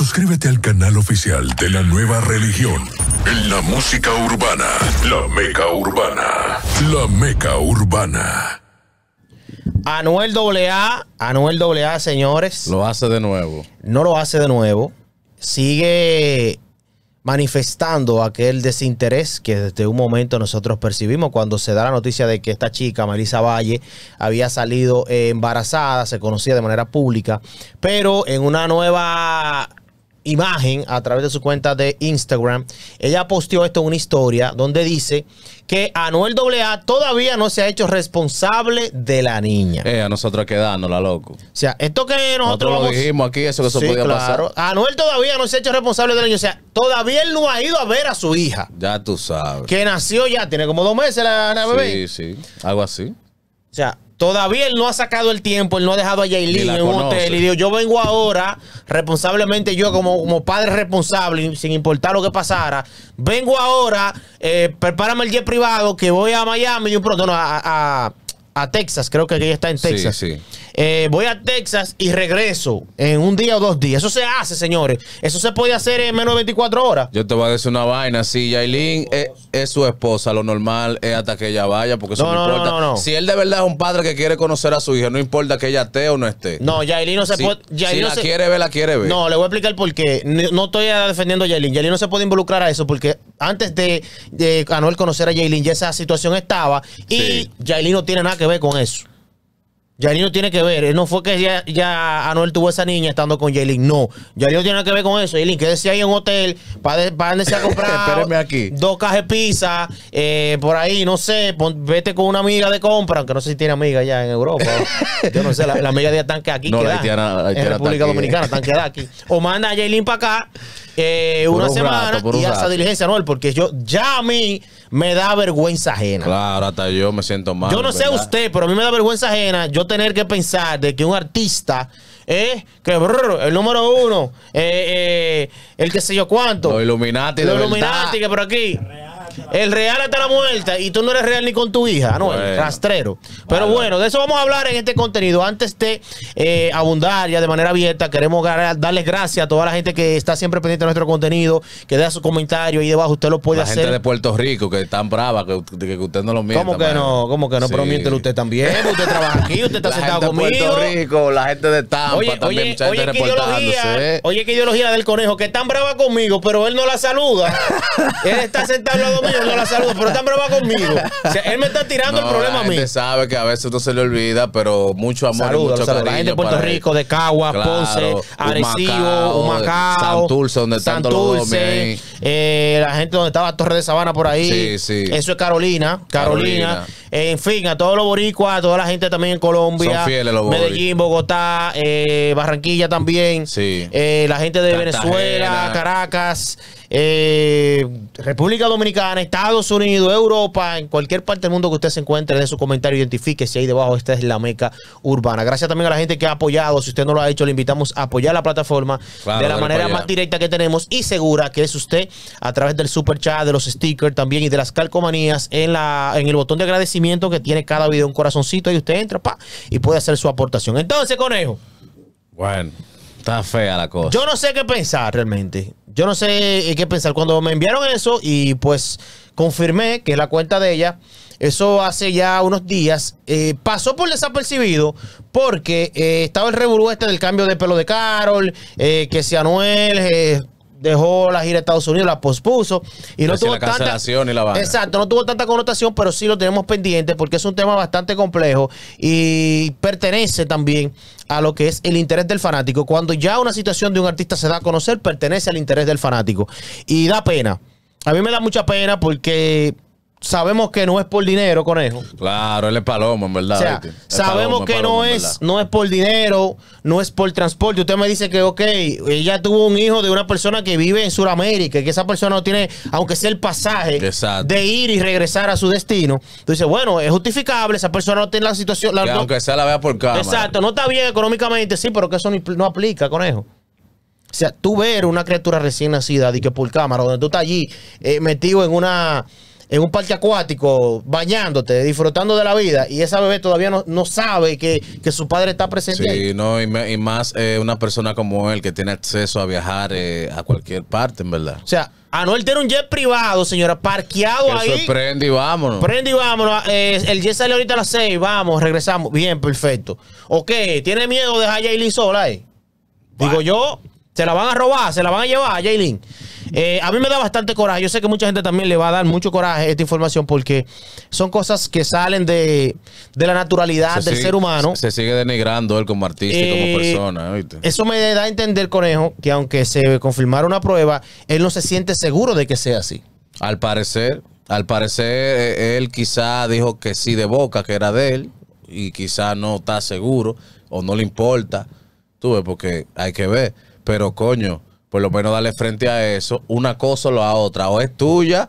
Suscríbete al canal oficial de la nueva religión. En la música urbana, la meca urbana, la meca urbana. Anuel AA, Anuel AA, señores. Lo hace de nuevo. No lo hace de nuevo. Sigue manifestando aquel desinterés que desde un momento nosotros percibimos cuando se da la noticia de que esta chica, Melissa Valle, había salido embarazada, se conocía de manera pública, pero en una nueva imagen a través de su cuenta de Instagram, ella posteó esto en una historia donde dice que Anuel AA todavía no se ha hecho responsable de la niña. Eh, a nosotros quedándola, loco. O sea, esto que nosotros, Nosotros lo dijimos aquí, eso que eso Sí, podía claro. pasar. Anuel todavía no se ha hecho responsable de la niña. O sea, todavía él no ha ido a ver a su hija, Ya tú sabes. que nació ya, tiene como dos meses la, la bebé. Sí, sí. Algo así. O sea, todavía él no ha sacado el tiempo, él no ha dejado a Yailin en un conoce. hotel y dijo, yo vengo ahora, responsablemente yo como, como padre responsable, sin importar lo que pasara, vengo ahora, eh, prepárame el jet privado que voy a Miami y un pronto, no, a, a- a Texas, creo que ella está en Sí, Texas. sí. Eh, voy a Texas y regreso en un día o dos días. Eso se hace, señores. Eso se puede hacer en menos de 24 horas. Yo te voy a decir una vaina. Si Yailin es, es su esposa, lo normal es hasta que ella vaya, porque eso No, no, no, importa. no, no. Si él de verdad es un padre que quiere conocer a su hija, no importa que ella esté o no esté. No, Yailin no se si, puede. si la se- quiere ver, la quiere ver. No, le voy a explicar por qué. No estoy defendiendo a Yailin. Yailin no se puede involucrar a eso porque antes de, de Anuel conocer a Yailin ya esa situación estaba y Sí. Yailin no tiene nada que ver con eso. Yailin no tiene que ver. No fue que ya, ya Anuel tuvo esa niña estando con Yailin. No. Yailin no tiene que ver con eso. Yailin, quédese ahí en un hotel. Para a comprar aquí. dos cajas de pizza. eh, por ahí, no sé. pon- vete con una amiga de compra. Aunque no sé si tiene amiga ya en Europa. Yo no sé. La, la amiga de ella están que aquí. No, la haitiana- la en República aquí. Dominicana están quedadas aquí. O manda a Yailin para acá eh, una un semana rato, un y diligencia anual. Porque yo ya a mí me da vergüenza ajena. Claro, hasta yo me siento mal. Yo no sé ¿verdad? usted, pero a mí me da vergüenza ajena yo tener que pensar de que un artista, eh, que brr, el número uno, eh, eh, el que sé yo cuánto, Los Illuminati, de los. Illuminati que por aquí. El real hasta la muerta y tú no eres real ni con tu hija, no, Bueno. rastrero. Pero Vale. bueno, de eso vamos a hablar en este contenido. Antes de eh, abundar ya de manera abierta, queremos darles gracias a toda la gente que está siempre pendiente de nuestro contenido, que deja su comentario ahí debajo, usted lo puede La hacer. gente de Puerto Rico que están brava, que, que usted no lo mienta. ¿Cómo que no? ¿Cómo que no? Pero Sí. miéntelo usted también. Usted trabaja aquí, usted está La sentado gente de conmigo. Puerto Rico, la gente de Tampa Oye, también, oye, mucha gente oye, qué ideología, reportándose. oye, qué ideología del conejo, que es tan brava conmigo, pero él no la saluda. él está sentado al lado mío, no la saluda, pero es tan brava conmigo. O sea, él me está tirando No, el problema a mí. sabe que a veces uno se le olvida, pero mucho amor y Saludos, mucho cariño. La gente de Puerto. Rico, de Caguas, Claro, Ponce, Arecibo, Humacao, Santurce, donde están Santurce, eh, la gente donde estaba Torre de Sabana por ahí. Sí, sí. Eso es Carolina, Carolina. Carolina. En fin, a todos los boricuas, a toda la gente también en Colombia. Son fieles los Medellín, Bogotá, eh, Barranquilla también. Sí. Eh, la gente de Cartagena. Venezuela, Caracas, eh, República Dominicana, Estados Unidos, Europa, en cualquier parte del mundo que usted se encuentre, de su comentario, identifique si ahí debajo esta es la meca urbana. Gracias también a la gente que ha apoyado. Si usted no lo ha hecho, le invitamos a apoyar la plataforma Claro, de la manera más directa que tenemos y segura que es usted a través del super chat, de los stickers también y de las calcomanías en la en el botón de agradecimiento que tiene cada video un corazoncito y usted entra pa, y puede hacer su aportación. Entonces, conejo. Bueno, está fea la cosa. Yo no sé qué pensar realmente. Yo no sé eh, qué pensar. Cuando me enviaron eso y pues confirmé que es la cuenta de ella, eso hace ya unos días, eh, pasó por desapercibido porque eh, estaba el revolú este del cambio de pelo de Carol, eh, que si Anuel eh, dejó la gira a Estados Unidos, la pospuso y no tuvo la tanta cancelación y la vaina. Exacto, no tuvo tanta connotación, pero sí lo tenemos pendiente porque es un tema bastante complejo y pertenece también a lo que es el interés del fanático. Cuando ya una situación de un artista se da a conocer, pertenece al interés del fanático. Y da pena. A mí me da mucha pena porque sabemos que no es por dinero, conejo. Claro, él es palomo, en verdad. Sabemos palomo, que palomo, no es, no es por dinero, no es por transporte. Usted me dice que, ok, ella tuvo un hijo de una persona que vive en Sudamérica y que esa persona no tiene, aunque sea el pasaje Exacto. de ir y regresar a su destino. Entonces, bueno, es justificable, esa persona no tiene la situación. la- Que no- aunque sea la vea por cámara. exacto, no está bien económicamente, sí, pero que eso no, aplica, conejo. O sea, tú ver una criatura recién nacida y que por cámara, donde tú estás allí eh, metido en una en un parque acuático, bañándote, disfrutando de la vida, y esa bebé todavía no, no sabe que, que su padre está presente ahí. Sí, no, y, me- y más eh, una persona como él que tiene acceso a viajar eh, a cualquier parte, en verdad. O sea, Anuel tiene un jet privado, señora, parqueado Eso ahí. es prende y vámonos. Prende y vámonos. eh, el jet sale ahorita a las 6. Vamos, regresamos. Bien, perfecto. Ok, ¿tiene miedo de dejar a Jaylin sola ahí? Digo yo, se la van a robar, se la van a llevar a Jaylin. Eh, a mí me da bastante coraje. Yo sé que mucha gente también le va a dar mucho coraje esta información porque son cosas que salen de, de la naturalidad Se del sigue- ser humano. Se sigue denigrando él como artista y Eh, como persona, ¿oíste? Eso me da a entender, conejo, que aunque se confirmara una prueba, él no se siente seguro de que sea así. Al parecer, al parecer, eh, él quizá dijo que sí de boca, que era de él, y quizá no está seguro o no le importa. Tú ves, porque hay que ver. Pero coño, por lo menos darle frente a eso, una cosa o la otra, o es tuya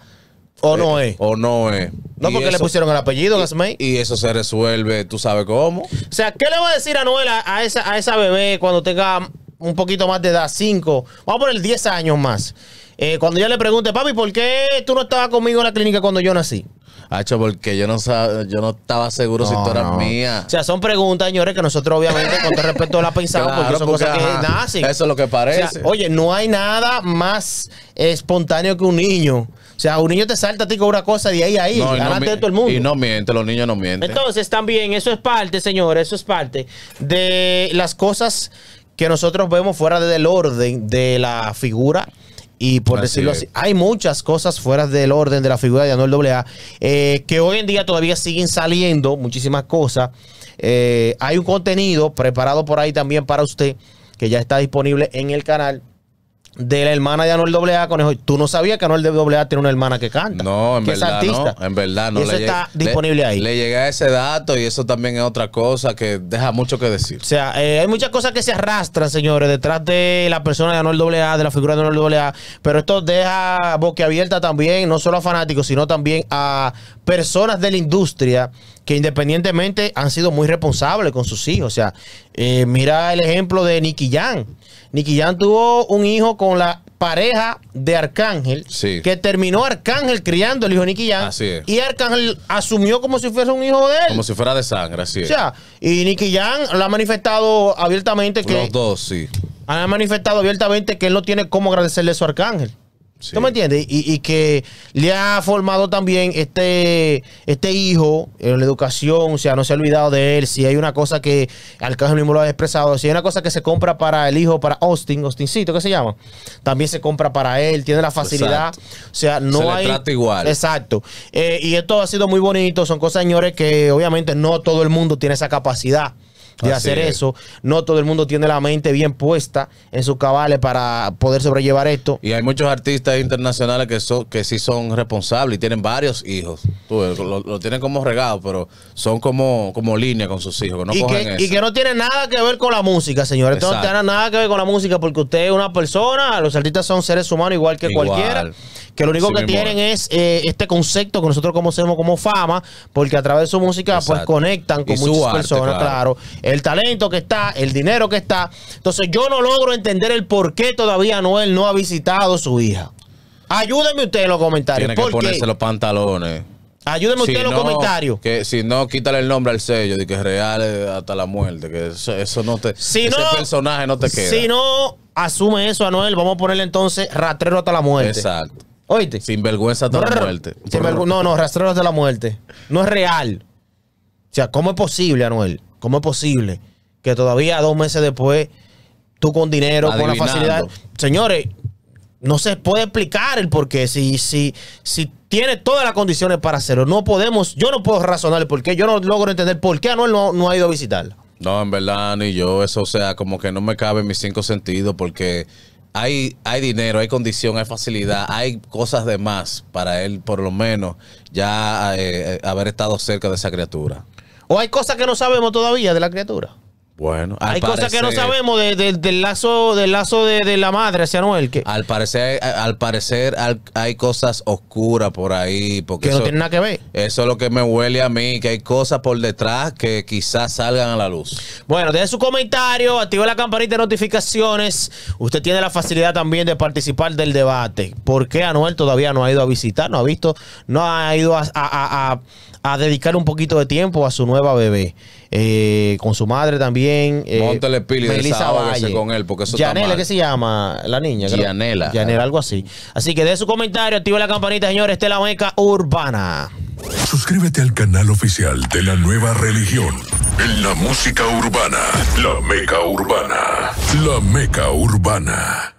¿O no eh, es? O no es. No, porque le pusieron el apellido, Gasmey. Y eso se resuelve, tú sabes cómo. O sea, ¿qué le va a decir a Noel a, a esa, a esa bebé cuando tenga un poquito más de edad, 5, vamos a poner 10 años más? Eh, cuando yo le pregunte, papi, ¿por qué tú no estabas conmigo en la clínica cuando yo nací? Hacho, porque yo no sab- yo no estaba seguro si tú eras no. mía. O sea, son preguntas, señores, que nosotros obviamente con todo respeto la pensamos Claro, porque son porque, cosas ajá, que nacen. eso es lo que parece. O sea, oye, no hay nada más espontáneo que un niño. O sea, un niño te salta a ti con una cosa de ahí a ahí, No, y no delante mi- de todo el mundo. Y no miente, los niños no mienten. Entonces, también, eso es parte, señores, eso es parte de las cosas que nosotros vemos fuera del orden de la figura. Y por Así decirlo es. así, hay muchas cosas fuera del orden de la figura de Anuel AA eh, que hoy en día todavía siguen saliendo, muchísimas cosas. Eh, hay un contenido preparado por ahí también para usted que ya está disponible en el canal de la hermana de Anuel AA. Conejo, tú no sabías que Anuel AA tiene una hermana que canta. No, en que es verdad artista. no. En verdad no. Y eso Le está disponible le- ahí. Le llegué a ese dato y eso también es otra cosa que deja mucho que decir. O sea, eh, hay muchas cosas que se arrastran, señores, detrás de la persona de Anuel AA, de la figura de Anuel AA, pero esto deja boquiabierta también, no solo a fanáticos, sino también a personas de la industria que independientemente han sido muy responsables con sus hijos. O sea, eh, mira el ejemplo de Nicky Jan. Nicky Jan tuvo un hijo con la pareja de Arcángel, Sí. que terminó Arcángel criando el hijo de Nicky Jan, Así es. y Arcángel asumió como si fuese un hijo de él. Como si fuera de sangre, así O es. sea, y Nicky Jan lo ha manifestado abiertamente que Los dos, sí. ha manifestado abiertamente que él no tiene cómo agradecerle eso a Arcángel. Sí. ¿Tú me entiendes? Y, y que le ha formado también este, este hijo en la educación, o sea, no se ha olvidado de él. Si hay una cosa que Arcángel mismo lo ha expresado, si hay una cosa que se compra para el hijo, para Austin, Austincito, ¿qué se llama? También se compra para él, tiene la facilidad. Exacto. O sea, no Se le hay. trata igual. Exacto. Eh, y esto ha sido muy bonito. Son cosas, señores, que obviamente no todo el mundo tiene esa capacidad de Así hacer es. eso. No todo el mundo tiene la mente bien puesta en sus cabales para poder sobrellevar esto. Y hay muchos artistas internacionales que son, que sí son responsables y tienen varios hijos. Tú lo, lo tienen como regado, pero son como, como línea con sus hijos, que no y, cogen que, eso. y que no tiene nada que ver con la música, señores. Esto no tiene nada que ver con la música porque usted es una persona, los artistas son seres humanos igual que Igual. cualquiera. Que lo único que tienen es eh, este concepto que nosotros conocemos como fama, porque a través de su música pues conectan con Y muchas arte, personas, claro. claro. El talento que está, el dinero que está. Entonces yo no logro entender el por qué todavía Noel no ha visitado a su hija. Ayúdeme usted en los comentarios. Tiene que ponerse los pantalones. Ayúdeme usted Si en los comentarios. Que si no, quítale el nombre al sello de que es real hasta la muerte. Que eso, eso no te. Si ese no- personaje no te queda. Si no asume eso a Noel, vamos a ponerle entonces rastrero hasta la muerte. Exacto. Oíste. Sin vergüenza hasta la muerte. No, no, rastrero hasta la muerte. No es real. O sea, ¿cómo es posible, Anuel? ¿Cómo es posible que todavía dos meses después, tú con dinero, con la facilidad. Señores, no se puede explicar el por qué. Si, si, si tiene todas las condiciones para hacerlo, no podemos, yo no puedo razonar el por qué. Yo no logro entender por qué Anuel no, no ha ido a visitarla. No, en verdad, ni yo. Eso, o sea, como que no me cabe en mis cinco sentidos porque hay, hay dinero, hay condición, hay facilidad, hay cosas de más para él, por lo menos, ya eh, eh, haber estado cerca de esa criatura. O hay cosas que no sabemos todavía de la criatura. Bueno, Hay cosas que no sabemos de- de- del lazo, del lazo de, de la madre hacia Noel, que, Al parecer, al parecer al- hay cosas oscuras por ahí. Porque que no tienen nada que ver. eso es lo que me huele a mí, que hay cosas por detrás que quizás salgan a la luz. Bueno, deje su comentario, active la campanita de notificaciones. Usted tiene la facilidad también de participar del debate. ¿Por qué Anuel todavía no ha ido a visitar? No ha visto, no ha ido a, a- a- a- a dedicar un poquito de tiempo a su nueva bebé. Eh, con su madre también. Eh, Móntele pili con él, porque eso está Yanela, mal. ¿qué se llama la niña? Yanela. Yanela, algo así. Así que deje su comentario, active la campanita, señores. Esta es la meca urbana. Suscríbete al canal oficial de la nueva religión. En la música urbana, la meca urbana. La meca urbana.